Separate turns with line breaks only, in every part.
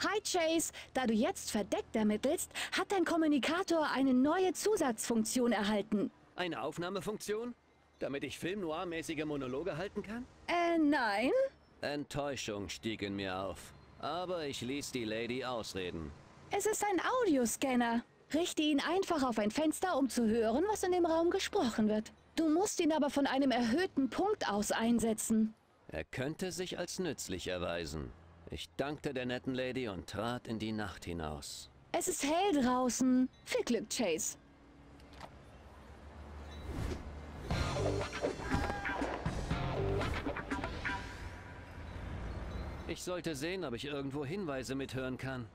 Hi Chase, da du jetzt verdeckt ermittelst, hat dein Kommunikator eine neue Zusatzfunktion erhalten.
Eine Aufnahmefunktion? Damit ich Film-Noir-mäßige Monologe halten kann?
Äh, nein?
Enttäuschung stieg in mir auf. Aber ich ließ die Lady ausreden.
Es ist ein Audioscanner. Richte ihn einfach auf ein Fenster, um zu hören, was in dem Raum gesprochen wird. Du musst ihn aber von einem erhöhten Punkt aus einsetzen.
Er könnte sich als nützlich erweisen. Ich dankte der netten Lady und trat in die Nacht hinaus.
Es ist hell draußen. Viel Glück, Chase.
Ich sollte sehen, ob ich irgendwo Hinweise mithören kann.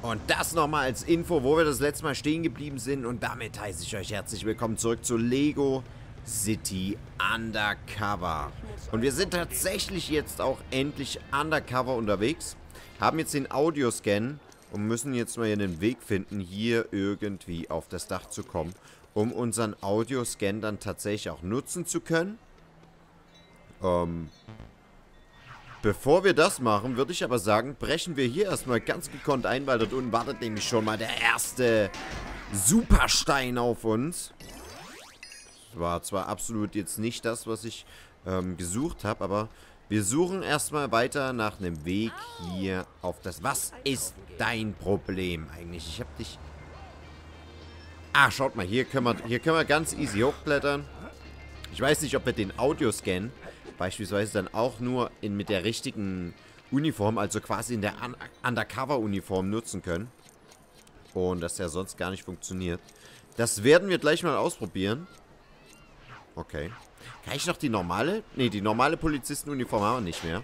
Und das nochmal als Info, wo wir das letzte Mal stehen geblieben sind. Und damit heiße ich euch herzlich willkommen zurück zu Lego City Undercover. Und wir sind tatsächlich jetzt auch endlich undercover unterwegs. Haben jetzt den Audioscan und müssen jetzt mal einen Weg finden, hier irgendwie auf das Dach zu kommen, um unseren Audioscan dann tatsächlich auch nutzen zu können. Ähm, Bevor wir das machen, würde ich aber sagen, brechen wir hier erstmal ganz gekonnt ein, weil dort unten wartet nämlich schon mal der erste Superstein auf uns. War zwar absolut jetzt nicht das, was ich ähm, gesucht habe, aber wir suchen erstmal weiter nach einem Weg hier auf das... Was ist dein Problem eigentlich? Ich habe dich... Ah, schaut mal, hier können, wir, hier können wir ganz easy hochklettern. Ich weiß nicht, ob wir den Audioscan beispielsweise dann auch nur in, mit der richtigen Uniform, also quasi in der Un Undercover-Uniform nutzen können. Und das ja sonst gar nicht funktioniert. Das werden wir gleich mal ausprobieren. Okay. Kann ich noch die normale? Ne, die normale Polizistenuniform haben wir nicht mehr.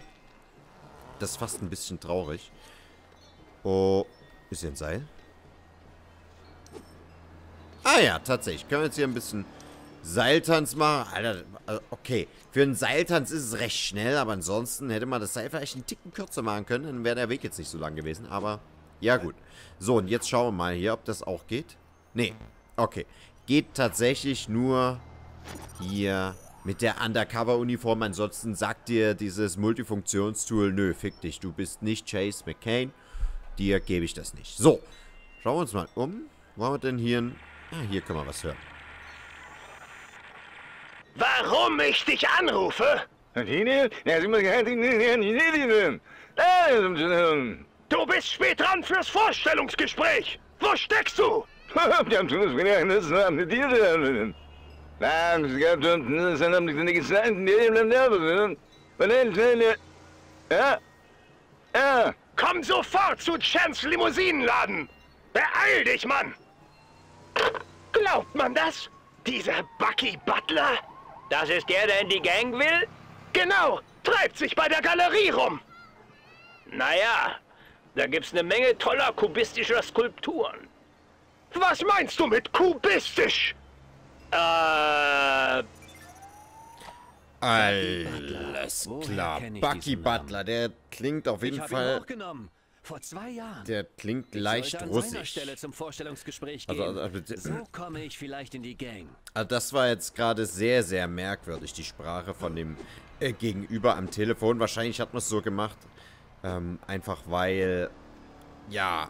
Das ist fast ein bisschen traurig. Oh, ist hier ein Seil? Ah ja, tatsächlich. Können wir jetzt hier ein bisschen Seiltanz machen? Alter, äh, okay. Für einen Seiltanz ist es recht schnell, aber ansonsten hätte man das Seil vielleicht einen Ticken kürzer machen können, dann wäre der Weg jetzt nicht so lang gewesen, aber ja gut. So, und jetzt schauen wir mal hier, ob das auch geht. Nee, okay. Geht tatsächlich nur hier mit der Undercover-Uniform. Ansonsten sagt dir dieses Multifunktionstool, nö, fick dich, du bist nicht Chase McCain. Dir gebe ich das nicht. So, schauen wir uns mal um. Wo haben wir denn hier Ah, hier können wir was hören.
Warum ich dich anrufe? Du bist spät dran fürs Vorstellungsgespräch. Wo steckst du? Komm sofort zu Chance Limousinenladen. Beeil dich, Mann. Glaubt man das? Dieser Bucky Butler?
Das ist der, der in die Gang will?
Genau, treibt sich bei der Galerie rum.
Naja, da gibt's eine Menge toller kubistischer Skulpturen.
Was meinst du mit kubistisch?
Äh...
Alles klar. Bucky Butler, der klingt auf jeden Fall... Der klingt leicht russisch. Also. Also, also,
so komme ich vielleicht in die Gang.
Also das war jetzt gerade sehr, sehr merkwürdig, die Sprache von dem äh, Gegenüber am Telefon. Wahrscheinlich hat man es so gemacht, ähm, einfach weil, ja,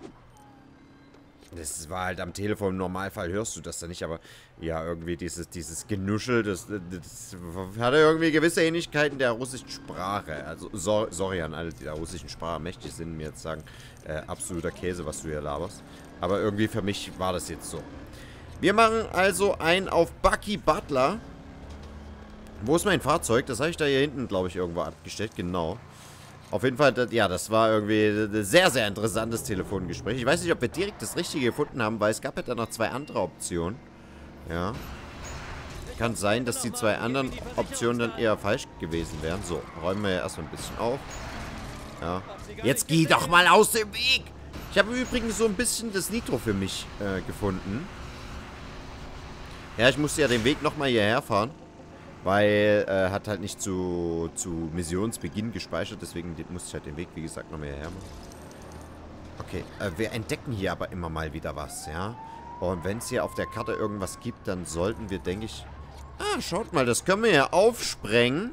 das war halt am Telefon, im Normalfall hörst du das dann nicht, aber ja, irgendwie dieses, dieses Genuschel, das, das hatte irgendwie gewisse Ähnlichkeiten der russischen Sprache. Also, so, sorry an alle, die der russischen Sprache mächtig sind, mir jetzt sagen, äh, absoluter Käse, was du hier laberst. Aber irgendwie für mich war das jetzt so. Wir machen also ein auf Bucky Butler. Wo ist mein Fahrzeug? Das habe ich da hier hinten, glaube ich, irgendwo abgestellt. Genau. Auf jeden Fall, ja, das war irgendwie ein sehr, sehr interessantes Telefongespräch. Ich weiß nicht, ob wir direkt das Richtige gefunden haben, weil es gab ja dann noch zwei andere Optionen. Ja. Kann sein, dass die zwei anderen Optionen dann eher falsch gewesen wären. So, räumen wir ja erstmal ein bisschen auf. Ja. Jetzt geh doch mal aus dem Weg! Ich habe übrigens so ein bisschen das Nitro für mich äh, gefunden. Ja, ich musste ja den Weg nochmal hierher fahren. Weil äh, hat halt nicht zu, zu Missionsbeginn gespeichert, deswegen musste ich halt den Weg, wie gesagt, nochmal hierher machen. Okay, äh, wir entdecken hier aber immer mal wieder was, ja. Und wenn es hier auf der Karte irgendwas gibt, dann sollten wir, denke ich, Ah, schaut mal, das können wir ja aufsprengen.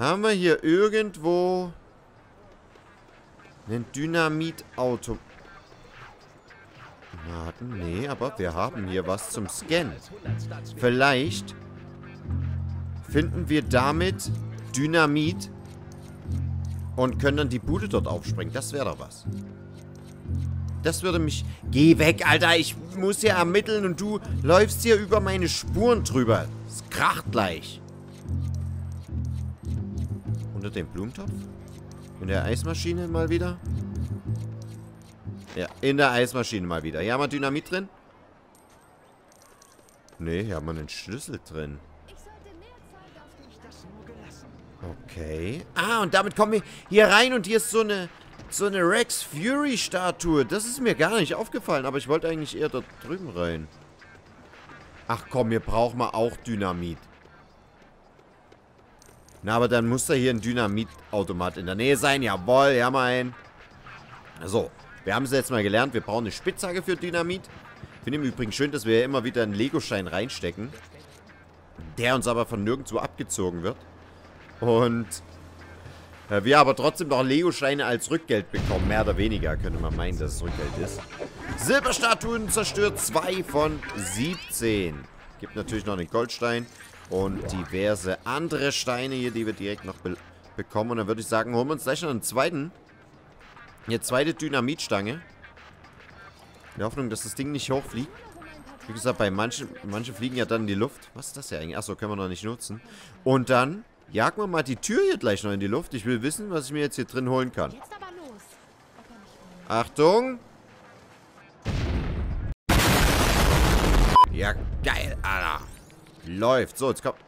Haben wir hier irgendwo einen Dynamitauto... Warten, nee, aber wir haben hier was zum Scannen. Vielleicht finden wir damit Dynamit und können dann die Bude dort aufsprengen. Das wäre doch was. Das würde mich... Geh weg, Alter. Ich muss hier ermitteln und du läufst hier über meine Spuren drüber. Es kracht gleich. Unter dem Blumentopf? In der Eismaschine mal wieder? Ja, in der Eismaschine mal wieder. Hier haben wir Dynamit drin. Nee, hier haben wir einen Schlüssel drin. Okay. Ah, und damit kommen wir hier rein und hier ist so eine so eine Rex Fury Statue. Das ist mir gar nicht aufgefallen, aber ich wollte eigentlich eher da drüben rein. Ach komm, hier brauchen wir auch Dynamit. Na, aber dann muss da hier ein Dynamitautomat in der Nähe sein. Jawohl, ja mein. So, wir haben es jetzt mal gelernt. Wir brauchen eine Spitzhacke für Dynamit. Ich finde im Übrigen schön, dass wir immer wieder einen Lego-Schein reinstecken. Der uns aber von nirgendwo abgezogen wird. Und äh, wir aber trotzdem noch Lego-Scheine als Rückgeld bekommen. Mehr oder weniger könnte man meinen, dass es Rückgeld ist. Silberstatuen zerstört 2 von 17. Gibt natürlich noch einen Goldstein und diverse andere Steine hier, die wir direkt noch be bekommen. Und dann würde ich sagen, holen wir uns gleich noch einen zweiten. Eine zweite Dynamitstange. In der Hoffnung, dass das Ding nicht hochfliegt. Wie gesagt, bei manchen, manche fliegen ja dann in die Luft. Was ist das hier eigentlich? Achso, können wir noch nicht nutzen. Und dann jagen wir mal die Tür hier gleich noch in die Luft. Ich will wissen, was ich mir jetzt hier drin holen kann. Achtung. Ja, geil, Alter. Läuft. So, jetzt kommt...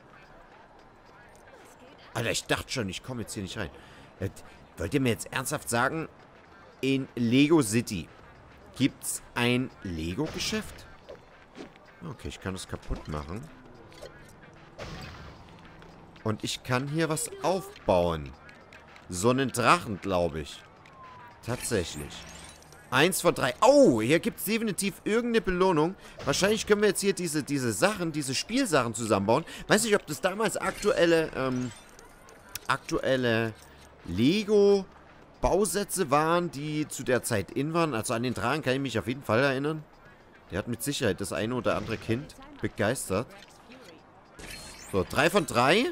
Alter, ich dachte schon, ich komme jetzt hier nicht rein. Wollt ihr mir jetzt ernsthaft sagen, in Lego City gibt es ein Lego-Geschäft? Okay, ich kann das kaputt machen. Und ich kann hier was aufbauen. So einen Drachen, glaube ich. Tatsächlich. Eins von drei. Oh, hier gibt es definitiv irgendeine Belohnung. Wahrscheinlich können wir jetzt hier diese, diese Sachen, diese Spielsachen zusammenbauen. Weiß nicht, ob das damals aktuelle, ähm, aktuelle Lego-Bausätze waren, die zu der Zeit in waren. Also an den Drachen kann ich mich auf jeden Fall erinnern. Der hat mit Sicherheit das eine oder andere Kind begeistert. So, drei von drei.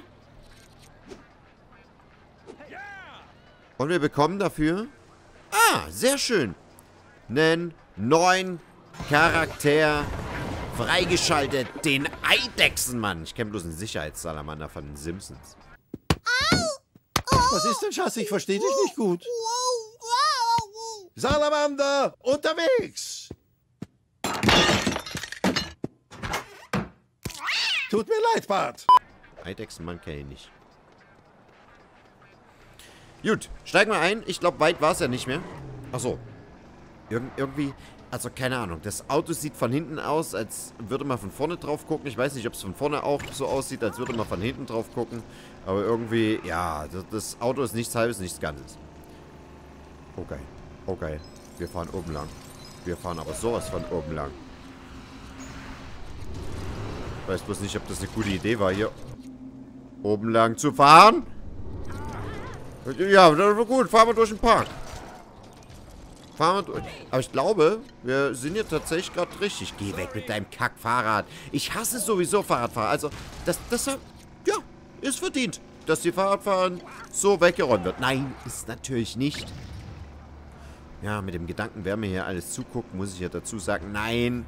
Und wir bekommen dafür... Ah, sehr schön. Einen neuen Charakter freigeschaltet. Den Eidechsenmann. Ich kenne bloß einen Sicherheitssalamander von den Simpsons.
Was ist denn, Schatz? Ich verstehe dich nicht gut. Salamander, unterwegs! Tut mir leid, Bart.
Eidechsenmann kenne ich nicht. Gut, steigen wir ein. Ich glaube, weit war es ja nicht mehr. Achso. Ir irgendwie, also keine Ahnung. Das Auto sieht von hinten aus, als würde man von vorne drauf gucken. Ich weiß nicht, ob es von vorne auch so aussieht, als würde man von hinten drauf gucken. Aber irgendwie, ja, das, Auto ist nichts halbes, nichts Ganzes. Okay, okay. Wir fahren oben lang. Wir fahren aber sowas von oben lang. Ich weiß bloß nicht, ob das eine gute Idee war, hier oben lang zu fahren. Ja, gut, fahren wir durch den Park. Fahren. Aber ich glaube, wir sind hier tatsächlich gerade richtig. Geh weg mit deinem Kackfahrrad. Ich hasse sowieso Fahrradfahrer. Also, das, das, ja, ist verdient, dass die Fahrradfahren so weggeräumt wird. Nein, ist natürlich nicht. Ja, mit dem Gedanken, wer mir hier alles zuguckt, muss ich ja dazu sagen, nein,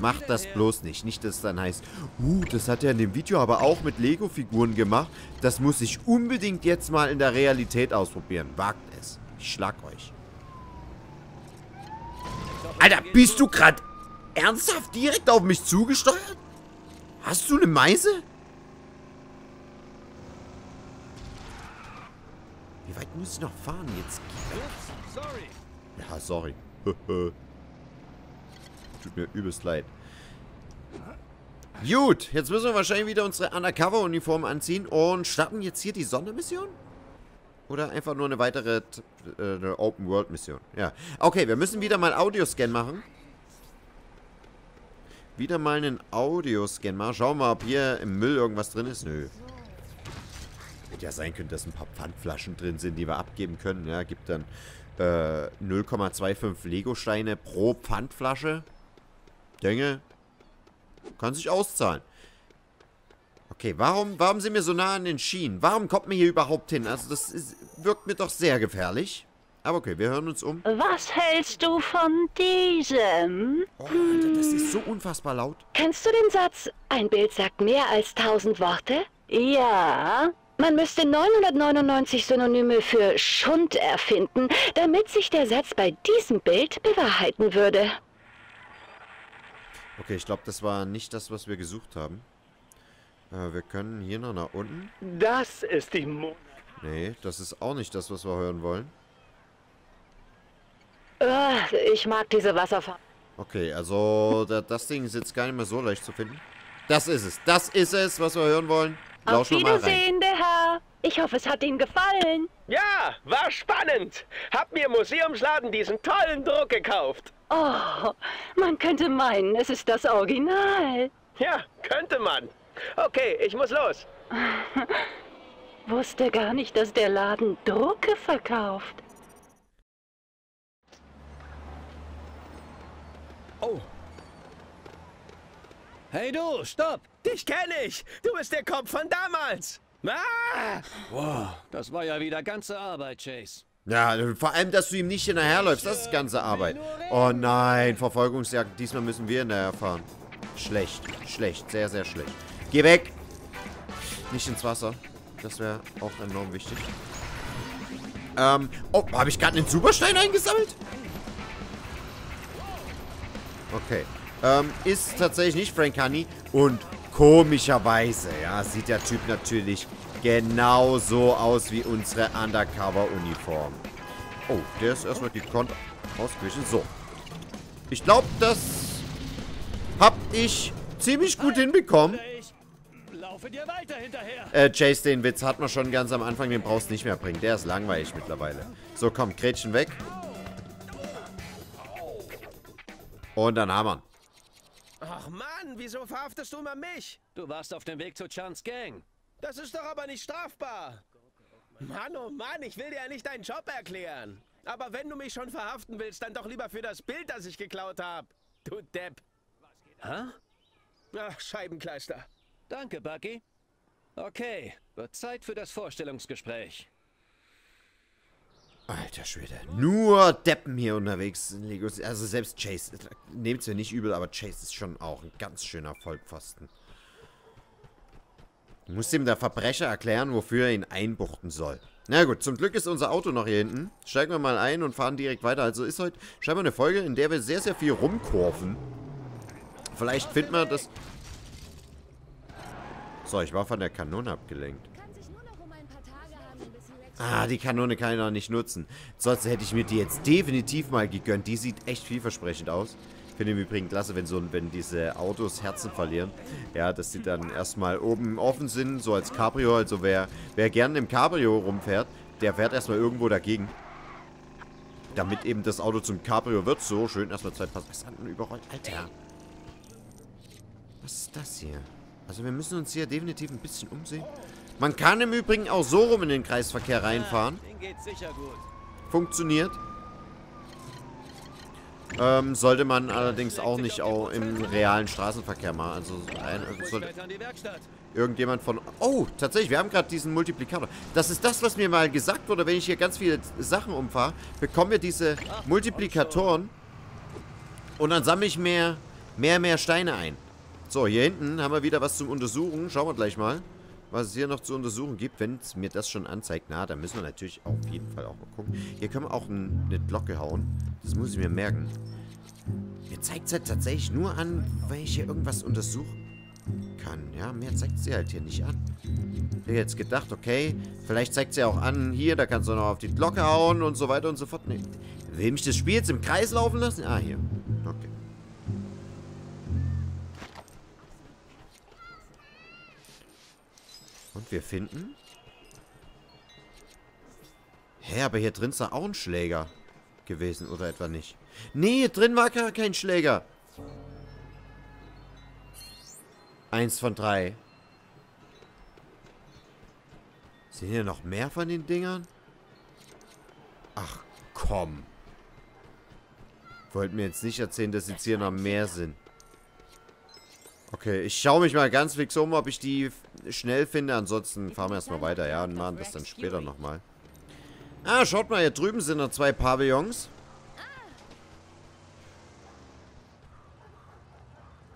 Macht das bloß nicht. Nicht, dass es dann heißt, uh, das hat er in dem Video aber auch mit Lego-Figuren gemacht. Das muss ich unbedingt jetzt mal in der Realität ausprobieren. Wagt es. Ich schlag euch. Alter, bist du gerade ernsthaft direkt auf mich zugesteuert? Hast du eine Meise? Wie weit muss ich noch fahren jetzt? Ja, sorry. Tut mir übelst leid. Gut, jetzt müssen wir wahrscheinlich wieder unsere Undercover-Uniform anziehen und starten jetzt hier die Sondermission? Oder einfach nur eine weitere äh, Open-World-Mission? Ja. Okay, wir müssen wieder mal Audioscan machen. wieder mal einen Audioscan machen. Schauen wir mal, ob hier im Müll irgendwas drin ist. Nö. Hätte ja sein können, dass ein paar Pfandflaschen drin sind, die wir abgeben können. Ja, gibt dann äh, 0,25 Lego-Steine pro Pfandflasche. Denke, kann sich auszahlen. Okay, warum, warum sind wir so nah an den Schienen? Warum kommt man hier überhaupt hin? Also das ist, wirkt mir doch sehr gefährlich. Aber okay, wir hören uns um.
Was hältst du von diesem?
Oh, Alter, das ist so unfassbar laut.
Kennst du den Satz, ein Bild sagt mehr als tausend Worte?
Ja,
Man müsste 999 Synonyme für Schund erfinden, damit sich der Satz bei diesem Bild bewahrheiten würde.
Okay, ich glaube, das war nicht das, was wir gesucht haben. Äh, wir können hier noch nach unten.
Das ist die Mo
Nee, das ist auch nicht das, was wir hören wollen.
Ich mag diese Wasserfarbe.
Okay, also da, das Ding ist jetzt gar nicht mehr so leicht zu finden. Das ist es. Das ist es, was wir hören wollen.
Auf
mal rein.
Wiedersehen, der Herr. Ich hoffe, es hat Ihnen gefallen.
Ja, war spannend. Hab mir im Museumsladen diesen tollen Druck gekauft.
Oh, man könnte meinen, es ist das Original.
Ja, könnte man. Okay, ich muss los.
Wusste gar nicht, dass der Laden Drucke verkauft.
Oh,
Hey du, stopp!
dich kenne ich. Du bist der Kopf von damals. Ah!
Wow, das war ja wieder ganze Arbeit, Chase.
Ja, vor allem, dass du ihm nicht hinterherläufst. Das ist ganze Arbeit. Oh nein, Verfolgungsjagd. Diesmal müssen wir hinterher fahren. Schlecht, schlecht, sehr, sehr schlecht. Geh weg! Nicht ins Wasser. Das wäre auch enorm wichtig. Ähm, oh, habe ich gerade einen Superstein eingesammelt? Okay. Ähm, ist tatsächlich nicht Frank Honey. Und komischerweise, ja, sieht der Typ natürlich genauso aus wie unsere Undercover-Uniform. Oh, der ist erstmal gekonnt ausgewichen. So. Ich glaube, das hab ich ziemlich gut hinbekommen.
Laufe dir weiter hinterher.
Äh, Chase, den Witz hat man schon ganz am Anfang, den brauchst du nicht mehr bringen. Der ist langweilig mittlerweile. So, komm, Gretchen weg. Und dann haben wir ihn.
Ach Mann, wieso verhaftest du immer mich?
Du warst auf dem Weg zu Chans Gang.
Das ist doch aber nicht strafbar. Mann, oh Mann, ich will dir ja nicht deinen Job erklären. Aber wenn du mich schon verhaften willst, dann doch lieber für das Bild, das ich geklaut habe. Du Depp.
Hä?
Ach, Scheibenkleister.
Danke, Bucky. Okay, wird Zeit für das Vorstellungsgespräch.
Alter Schwede. Nur Deppen hier unterwegs. Also selbst Chase. Nehmt's mir nicht übel, aber Chase ist schon auch ein ganz schöner Vollpfosten. Du musst ihm der Verbrecher erklären, wofür er ihn einbuchten soll. Na gut, zum Glück ist unser Auto noch hier hinten. Steigen wir mal ein und fahren direkt weiter. Also ist heute scheinbar eine Folge, in der wir sehr, sehr viel rumkurven. Vielleicht finden wir das... So, ich war von der Kanone abgelenkt. Ah, die Kanone kann ich noch nicht nutzen. Sonst hätte ich mir die jetzt definitiv mal gegönnt. Die sieht echt vielversprechend aus. Ich finde im Übrigen klasse, wenn, so, wenn diese Autos Herzen verlieren. Ja, dass die dann erstmal oben offen sind, so als Cabrio. Also wer, wer gerne im Cabrio rumfährt, der fährt erstmal irgendwo dagegen. Damit eben das Auto zum Cabrio wird. So, schön erstmal zwei Passanten überrollt. Alter. Was ist das hier? Also wir müssen uns hier definitiv ein bisschen umsehen. Man kann im Übrigen auch so rum in den Kreisverkehr reinfahren. Funktioniert. Ähm, sollte man allerdings auch nicht auch im realen Straßenverkehr machen. Also ein, sollte irgendjemand von... Oh, tatsächlich, wir haben gerade diesen Multiplikator. Das ist das, was mir mal gesagt wurde. Wenn ich hier ganz viele Sachen umfahre, bekommen wir diese Multiplikatoren. Und dann sammle ich mehr, mehr, mehr Steine ein. So, hier hinten haben wir wieder was zum Untersuchen. Schauen wir gleich mal, was es hier noch zu untersuchen gibt. Wenn es mir das schon anzeigt, na, dann müssen wir natürlich auf jeden Fall auch mal gucken. Hier können wir auch ein, eine Glocke hauen. Das muss ich mir merken. Mir zeigt es halt tatsächlich nur an, weil ich hier irgendwas untersuchen kann. Ja, mehr zeigt sie halt hier nicht an. Ich hätte jetzt gedacht, okay, vielleicht zeigt sie auch an, hier, da kannst du noch auf die Glocke hauen und so weiter und so fort. Nee. Will mich das Spiel jetzt im Kreis laufen lassen? Ah, hier. Und wir finden... Hä, aber hier drin ist da auch ein Schläger gewesen, oder etwa nicht? Nee, hier drin war gar kein Schläger. Eins von drei. Sind hier noch mehr von den Dingern? Ach, komm. Wollt mir jetzt nicht erzählen, dass jetzt hier noch mehr sind. Okay, ich schaue mich mal ganz fix um, ob ich die schnell finde. Ansonsten fahren wir erstmal weiter, ja, und machen das dann später nochmal. Ah, schaut mal, hier drüben sind noch zwei Pavillons.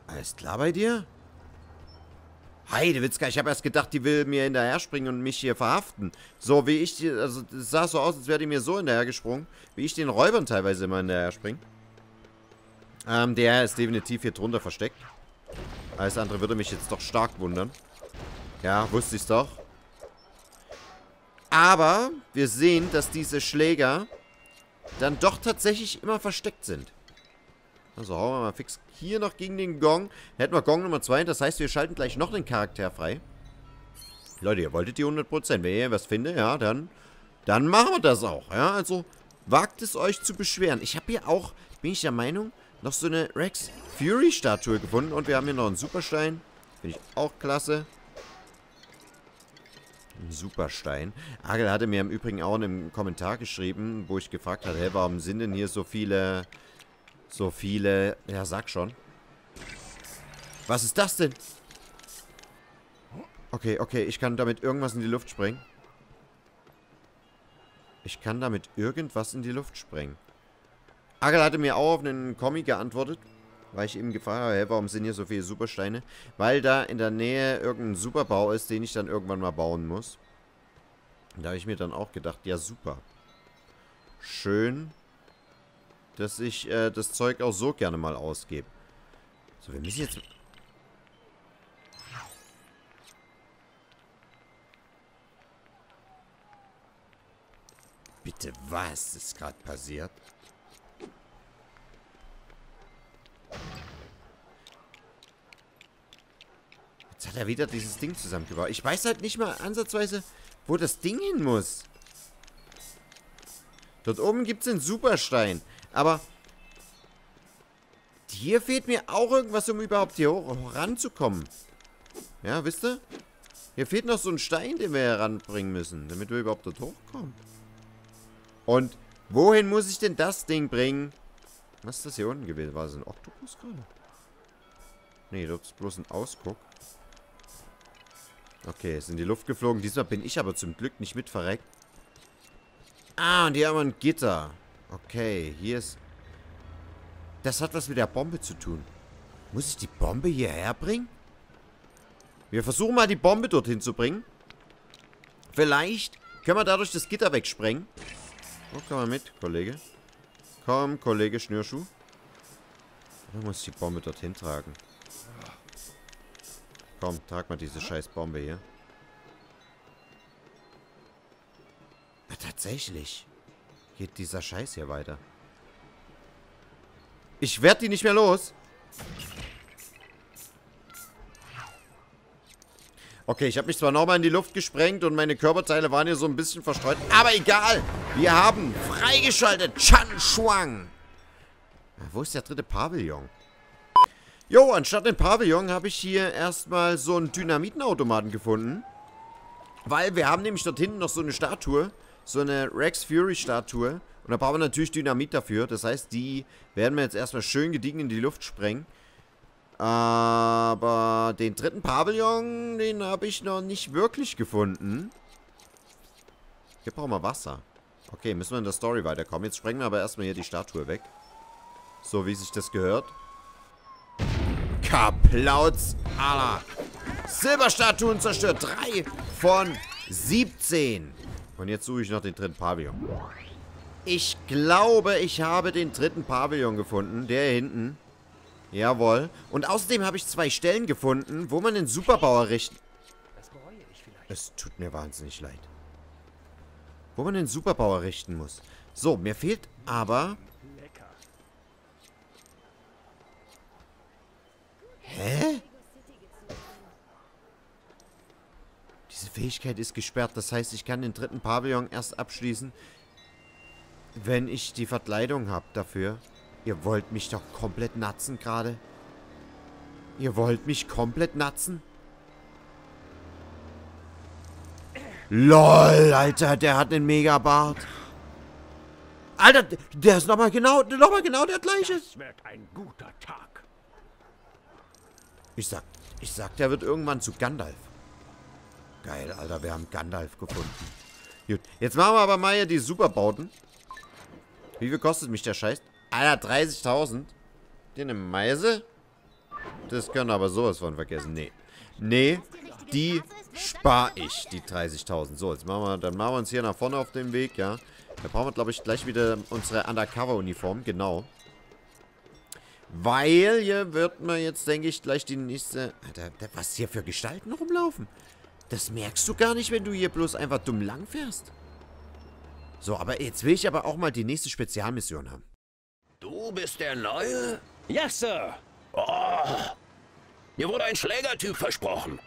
Alles klar bei dir? Heidewitzka, ich habe erst gedacht, die will mir hinterher springen und mich hier verhaften. So wie ich, also es sah so aus, als wäre die mir so hinterher gesprungen, wie ich den Räubern teilweise immer hinterher springe. Ähm, der ist definitiv hier drunter versteckt. Alles andere würde mich jetzt doch stark wundern. Ja, wusste ich's doch. Aber wir sehen, dass diese Schläger dann doch tatsächlich immer versteckt sind. Also hauen wir mal fix hier noch gegen den Gong. Hätten wir Gong Nummer 2. Das heißt, wir schalten gleich noch den Charakter frei. Leute, ihr wolltet die 100%. Wenn ihr was findet, ja, dann, dann machen wir das auch. Ja, also wagt es euch zu beschweren. Ich habe hier auch, bin ich der Meinung, noch so eine Rex Fury Statue gefunden. Und wir haben hier noch einen Superstein. Finde ich auch klasse. Ein Superstein. Agel hatte mir im Übrigen auch in einem Kommentar geschrieben, wo ich gefragt habe, hey, warum sind denn hier so viele, so viele, ja, sag schon. Was ist das denn? Okay, okay, ich kann damit irgendwas in die Luft sprengen. Ich kann damit irgendwas in die Luft sprengen. Agel hatte mir auch auf einen Comic geantwortet, weil ich ihm gefragt habe, hey, warum sind hier so viele Supersteine? Weil da in der Nähe irgendein Superbau ist, den ich dann irgendwann mal bauen muss. Da habe ich mir dann auch gedacht, ja super. Schön, dass ich äh, das Zeug auch so gerne mal ausgebe. So, wir müssen jetzt... Bitte, was ist gerade passiert? Hat er wieder dieses Ding zusammengebaut. Ich weiß halt nicht mal ansatzweise, wo das Ding hin muss. Dort oben gibt es den Superstein. Aber hier fehlt mir auch irgendwas, um überhaupt hier hoch ranzukommen. Ja, wisst ihr? Hier fehlt noch so ein Stein, den wir heranbringen müssen, damit wir überhaupt dort hochkommen. Und wohin muss ich denn das Ding bringen? Was ist das hier unten gewesen? War das ein Oktopus gerade? Nee, dort ist bloß ein Ausguck. Okay, ist in die Luft geflogen. Diesmal bin ich aber zum Glück nicht mit verreckt. Ah, und hier haben wir ein Gitter. Okay, hier ist... Das hat was mit der Bombe zu tun. Muss ich die Bombe hierher bringen? Wir versuchen mal die Bombe dorthin zu bringen. Vielleicht können wir dadurch das Gitter wegsprengen. Oh, komm mal mit, Kollege. Komm, Kollege Schnürschuh. Oder muss ich die Bombe dorthin tragen? Komm, trag mal diese scheiß Bombe hier. Ja, tatsächlich. Geht dieser Scheiß hier weiter. Ich werde die nicht mehr los. Okay, ich habe mich zwar nochmal in die Luft gesprengt und meine Körperteile waren hier so ein bisschen verstreut. Aber egal. Wir haben freigeschaltet. Chan Shuang. Wo ist der dritte Pavillon? Jo, anstatt den Pavillon habe ich hier erstmal so einen Dynamitenautomaten gefunden. Weil wir haben nämlich dort hinten noch so eine Statue. So eine Rex Fury Statue. Und da brauchen wir natürlich Dynamit dafür. Das heißt, die werden wir jetzt erstmal schön gediegen in die Luft sprengen. Aber den dritten Pavillon, den habe ich noch nicht wirklich gefunden. Hier brauchen wir Wasser. Okay, müssen wir in der Story weiterkommen. Jetzt sprengen wir aber erstmal hier die Statue weg. So wie sich das gehört. Kaplauz, Allah. Silberstatuen zerstört. Drei von 17. Und jetzt suche ich noch den dritten Pavillon. Ich glaube, ich habe den dritten Pavillon gefunden. Der hier hinten. Jawohl. Und außerdem habe ich zwei Stellen gefunden, wo man den Superbau errichten... Es tut mir wahnsinnig leid. Wo man den Superbau errichten muss. So, mir fehlt aber Hä? Diese Fähigkeit ist gesperrt. Das heißt, ich kann den dritten Pavillon erst abschließen, wenn ich die Verkleidung habe dafür. Ihr wollt mich doch komplett natzen gerade. Ihr wollt mich komplett natzen? LOL, Alter, der hat einen Megabart. Alter, der ist nochmal genau, nochmal genau der gleiche.
Das wird ein guter Tag.
Ich sag, ich sag, der wird irgendwann zu Gandalf. Geil, Alter, wir haben Gandalf gefunden. Gut, jetzt machen wir aber mal hier die Superbauten. Wie viel kostet mich der Scheiß? Alter, 30.000. Die eine Meise? Das können aber sowas von vergessen. Nee. Nee, die spare ich, die 30.000. So, jetzt machen wir, dann machen wir uns hier nach vorne auf den Weg, ja. Da brauchen wir, glaube ich, gleich wieder unsere Undercover-Uniform, genau. Weil hier wird man jetzt, denke ich, gleich die nächste... Alter, was hier für Gestalten rumlaufen? Das merkst du gar nicht, wenn du hier bloß einfach dumm lang fährst. So, aber jetzt will ich aber auch mal die nächste Spezialmission haben.
Du bist der Neue?
Ja, Sir.
Oh, mir wurde ein Schlägertyp versprochen.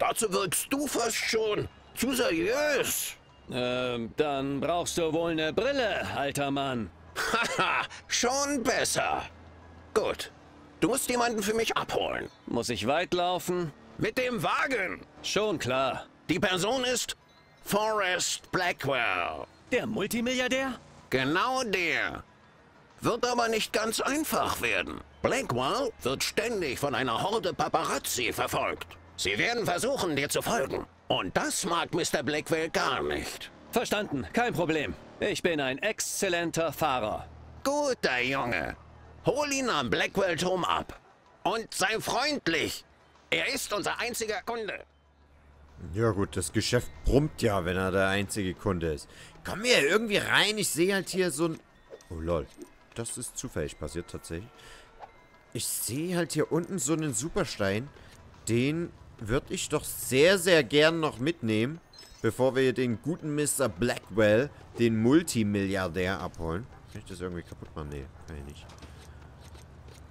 Dazu wirkst du fast schon zu seriös.
Ähm, dann brauchst du wohl eine Brille, alter Mann.
Haha, schon besser. Gut, du musst jemanden für mich abholen.
Muss ich weit laufen?
Mit dem Wagen.
Schon klar.
Die Person ist Forrest Blackwell.
Der Multimilliardär?
Genau der. Wird aber nicht ganz einfach werden. Blackwell wird ständig von einer Horde Paparazzi verfolgt. Sie werden versuchen, dir zu folgen. Und das mag Mr. Blackwell gar nicht.
Verstanden, kein Problem. Ich bin ein exzellenter Fahrer.
Guter Junge. Hol ihn am Blackwell-Turm ab. Und sei freundlich. Er ist unser einziger Kunde.
Ja gut, das Geschäft brummt ja, wenn er der einzige Kunde ist. Kommen wir irgendwie rein. Ich sehe halt hier so ein... Oh lol. Das ist zufällig passiert tatsächlich. Ich sehe halt hier unten so einen Superstein. Den würde ich doch sehr, sehr gern noch mitnehmen. Bevor wir den guten Mr. Blackwell, den Multimilliardär, abholen. Kann ich das irgendwie kaputt machen? Nee, kann ich nicht.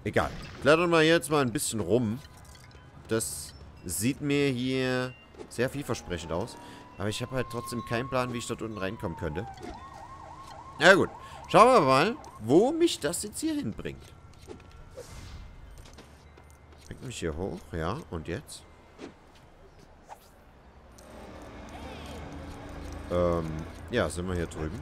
Egal. Klettern wir jetzt mal ein bisschen rum. Das sieht mir hier sehr vielversprechend aus. Aber ich habe halt trotzdem keinen Plan, wie ich dort unten reinkommen könnte. Ja gut. Schauen wir mal, wo mich das jetzt hier hinbringt. Bringt mich hier hoch, ja. Und jetzt? Ähm, ja, sind wir hier drüben.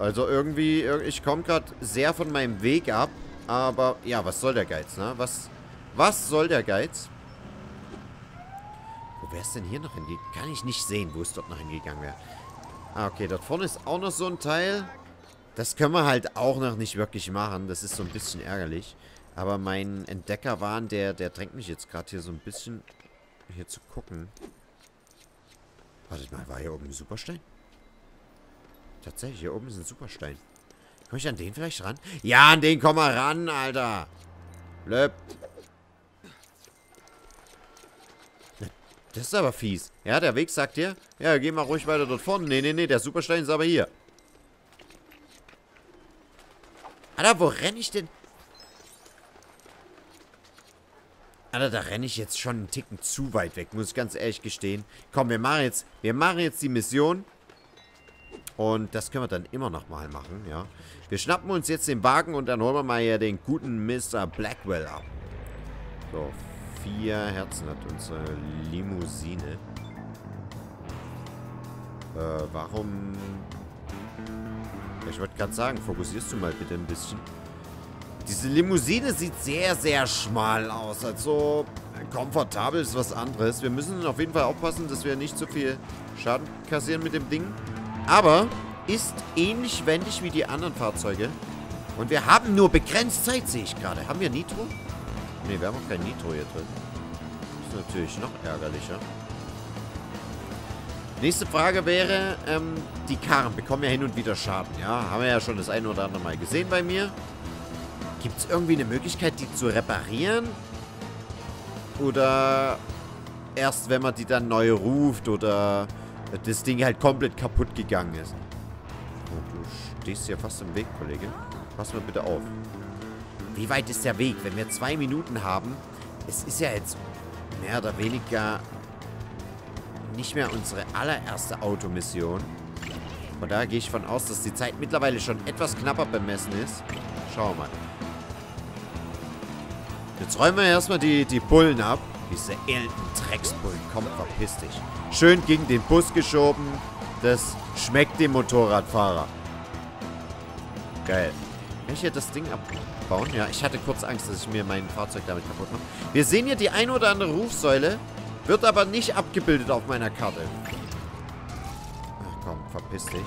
Also irgendwie, ich komme gerade sehr von meinem Weg ab. Aber, ja, was soll der Geiz, ne? Was, was soll der Geiz? Wo wäre es denn hier noch hingegangen? Kann ich nicht sehen, wo es dort noch hingegangen wäre. Ah, okay, dort vorne ist auch noch so ein Teil. Das können wir halt auch noch nicht wirklich machen. Das ist so ein bisschen ärgerlich. Aber mein Entdeckerwahn, der, der drängt mich jetzt gerade hier so ein bisschen hier zu gucken. Wartet mal, war hier oben ein Superstein? Tatsächlich, hier oben ist ein Superstein. Komme ich an den vielleicht ran? Ja, an den komm mal ran, Alter. Löppt. Das ist aber fies. Ja, der Weg sagt dir, ja, geh mal ruhig weiter dort vorne. Nee, nee, nee, der Superstein ist aber hier. Alter, wo renne ich denn? Alter, da renne ich jetzt schon einen Ticken zu weit weg, muss ich ganz ehrlich gestehen. Komm, wir machen jetzt, wir machen jetzt die Mission. Und das können wir dann immer noch mal machen, ja. Wir schnappen uns jetzt den Wagen und dann holen wir mal hier den guten Mr. Blackwell ab. So, vier Herzen hat unsere Limousine. Äh, warum... Ich wollte gerade sagen, fokussierst du mal bitte ein bisschen. Diese Limousine sieht sehr, sehr schmal aus. Also, komfortabel ist was anderes. Wir müssen auf jeden Fall aufpassen, dass wir nicht zu viel Schaden kassieren mit dem Ding. Aber ist ähnlich wendig wie die anderen Fahrzeuge. Und wir haben nur begrenzt Zeit, sehe ich gerade. Haben wir Nitro? Ne, wir haben auch kein Nitro hier drin. Das ist natürlich noch ärgerlicher. Nächste Frage wäre, ähm, die Karren bekommen ja hin und wieder Schaden, ja? Haben wir ja schon das eine oder andere Mal gesehen bei mir. Gibt es irgendwie eine Möglichkeit, die zu reparieren? Oder erst, wenn man die dann neu ruft oder das Ding halt komplett kaputt gegangen ist? Oh, du stehst ja fast im Weg, Kollege. Pass mal bitte auf. Wie weit ist der Weg? Wenn wir zwei Minuten haben, es ist ja jetzt mehr oder weniger nicht mehr unsere allererste Automission. Von daher gehe ich von aus, dass die Zeit mittlerweile schon etwas knapper bemessen ist. Schauen wir mal. Jetzt räumen wir erstmal die, die Bullen ab. Diese elenden Drecksbullen. Komm, verpiss dich. Schön gegen den Bus geschoben. Das schmeckt dem Motorradfahrer. Geil. Kann ich hier das Ding abbauen? Ja, ich hatte kurz Angst, dass ich mir mein Fahrzeug damit kaputt mache. Wir sehen hier die ein oder andere Rufsäule. Wird aber nicht abgebildet auf meiner Karte. Ach komm, verpiss dich.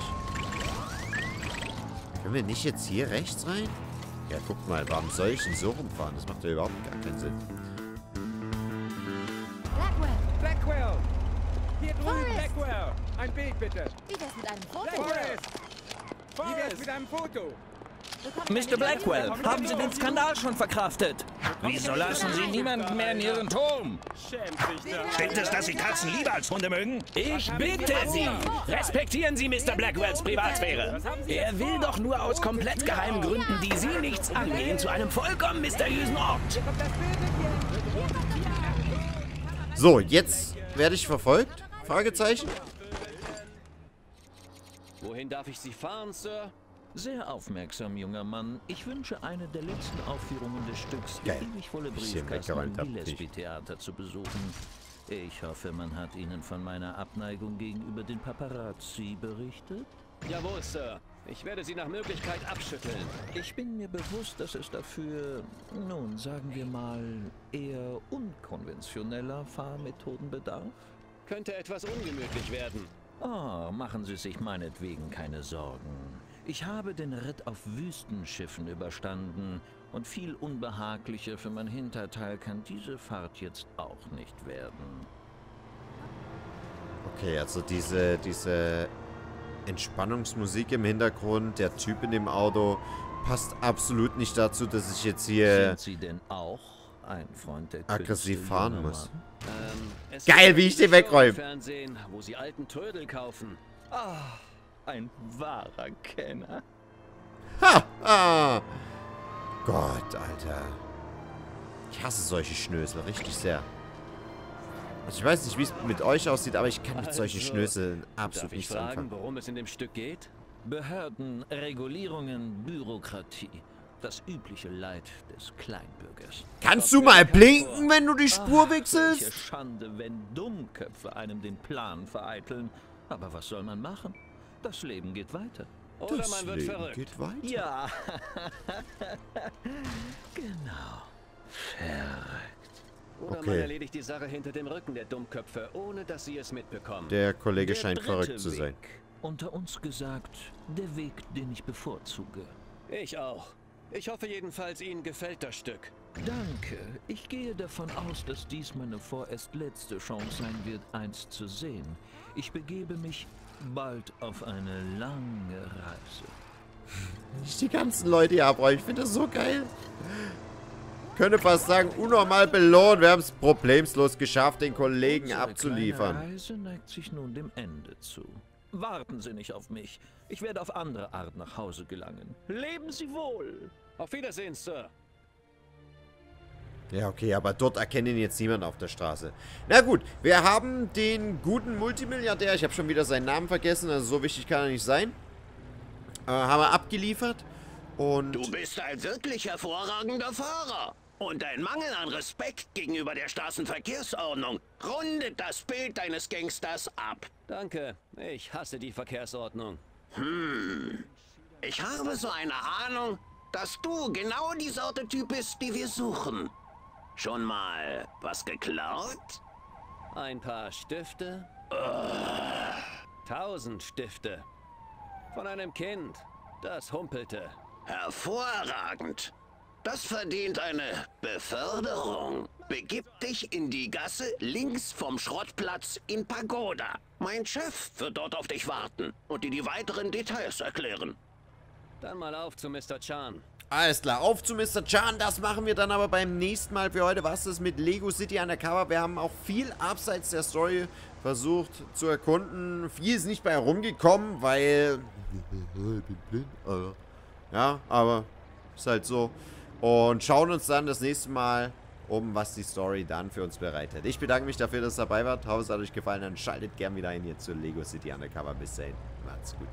Können wir nicht jetzt hier rechts rein? Ja, guck mal, warum soll ich denn so rumfahren? Das macht ja überhaupt gar keinen Sinn.
Blackwell,
Blackwell! Hier drüben,
Forrest!
Blackwell! Ein Bild bitte!
wie wär's mit einem Foto?
Forrest! Wie wär's mit einem Foto?
Mr. Blackwell, haben Sie den Skandal schon verkraftet?
Wieso lassen Sie niemanden mehr in Ihren Turm?
Schämt sich da.
Stimmt es, dass Sie Katzen lieber als Hunde mögen?
Ich bitte Sie, respektieren Sie Mr. Blackwells Privatsphäre. Er will doch nur aus komplett geheimen Gründen, die Sie nichts angehen, zu einem vollkommen mysteriösen Ort.
So, jetzt werde ich verfolgt? Fragezeichen.
Wohin darf ich Sie fahren, Sir?
Sehr aufmerksam, junger Mann. Ich wünsche eine der letzten Aufführungen des Stücks
Geil.
Der ewig volle Briefkasten im Gillespie-Theater zu besuchen. Ich hoffe, man hat Ihnen von meiner Abneigung gegenüber den Paparazzi berichtet.
Jawohl, Sir. Ich werde Sie nach Möglichkeit abschütteln.
Ich bin mir bewusst, dass es dafür, nun sagen wir mal, eher unkonventioneller Fahrmethoden bedarf.
Könnte etwas ungemütlich werden.
Oh, machen Sie sich meinetwegen keine Sorgen. Ich habe den Ritt auf Wüstenschiffen überstanden und viel unbehaglicher für mein Hinterteil kann diese Fahrt jetzt auch nicht werden.
Okay, also diese, diese Entspannungsmusik im Hintergrund, der Typ in dem Auto, passt absolut nicht dazu, dass ich jetzt hier
Sind Sie denn auch ein Freund der
aggressiv fahren muss.
Ähm, es
Geil, wie ich den
eine Show
wegräum.
im Fernsehen, wo Sie alten Trödel kaufen.
Ein wahrer Kenner.
Ha! Ah! Gott, Alter. Ich hasse solche Schnösel, richtig sehr. Also ich weiß nicht, wie es mit euch aussieht, aber ich kann mit solchen
Also,
Schnöseln
Darf
absolut
ich
nichts
fragen,
anfangen.
worum es in dem Stück geht?
Behörden, Regulierungen, Bürokratie. Das übliche Leid des Kleinbürgers.
Kannst du mal blinken, wenn du die Spur
Ach,
wechselst?
Schande, wenn Dummköpfe einem den Plan vereiteln. Aber was soll man machen? Das Leben geht weiter.
Oder
Das
man wird
Leben
verrückt.
geht weiter.
Ja. genau. Verrückt.
Oder
Okay.
man erledigt die Sache hinter dem Rücken der Dummköpfe, ohne dass sie es mitbekommen.
Der Kollege
Der
scheint verrückt zu
Weg.
sein.
Unter uns gesagt, der Weg, den ich bevorzuge.
Ich auch. Ich hoffe jedenfalls, Ihnen gefällt das Stück.
Danke. Ich gehe davon aus, dass dies meine vorerst letzte Chance sein wird, eins zu sehen. Ich begebe mich bald auf eine lange Reise.
Ich die ganzen Leute hier abräume. Ich finde das so geil. Könnte fast sagen, unnormal belohnt. Wir haben es problemslos geschafft, den Kollegen
Unsere
abzuliefern.
kleine Reise neigt sich nun dem Ende zu. Warten Sie nicht auf mich. Ich werde auf andere Art nach Hause gelangen. Leben Sie wohl.
Auf Wiedersehen, Sir.
Ja, okay, aber dort erkennt ihn jetzt niemand auf der Straße. Na gut, wir haben den guten Multimilliardär, ich habe schon wieder seinen Namen vergessen, also so wichtig kann er nicht sein. Äh, haben wir abgeliefert und...
Du bist ein wirklich hervorragender Fahrer. Und dein Mangel an Respekt gegenüber der Straßenverkehrsordnung rundet das Bild deines Gangsters ab.
Danke. Ich hasse die Verkehrsordnung.
Ich habe so eine Ahnung, dass du genau die Sorte Typ bist, die wir suchen. Schon mal was geklaut?
Ein paar Stifte? Tausend Stifte. Von einem Kind. Das humpelte.
Hervorragend. Das verdient eine Beförderung. Begib dich in die Gasse links vom Schrottplatz in Pagoda. Mein Chef wird dort auf dich warten und dir die weiteren Details erklären.
Dann mal auf zu Mr. Chan.
Alles klar, auf zu Mr. Chan. Das machen wir dann aber beim nächsten Mal für heute. Was ist mit Lego City Undercover? Wir haben auch viel abseits der Story versucht zu erkunden. Viel ist nicht bei herumgekommen, weil... Ich bin blind, Alter. Ja, aber ist halt so. Und schauen uns dann das nächste Mal um, was die Story dann für uns bereitet. Ich bedanke mich dafür, dass ihr dabei wart. Hoffe, es hat euch gefallen. Dann schaltet gern wieder ein hier zu Lego City Undercover. Bis dahin. Macht's gut.